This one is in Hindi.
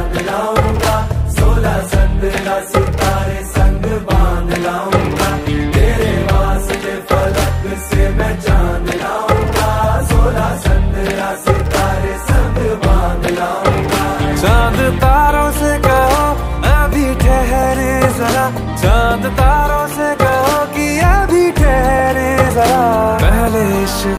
बाँध लाऊँगा, सोलह संद्रा सितारे संग बाँध लाऊँगा। तेरे वास्ते फलक से मैं जान लाऊँगा, सोलह संद्रा सितारे संग बाँध लाऊँगा। चाँद तारों से कहो, अभी ठहरे जरा। चाँद तारों से कहो कि अभी ठहरे जरा।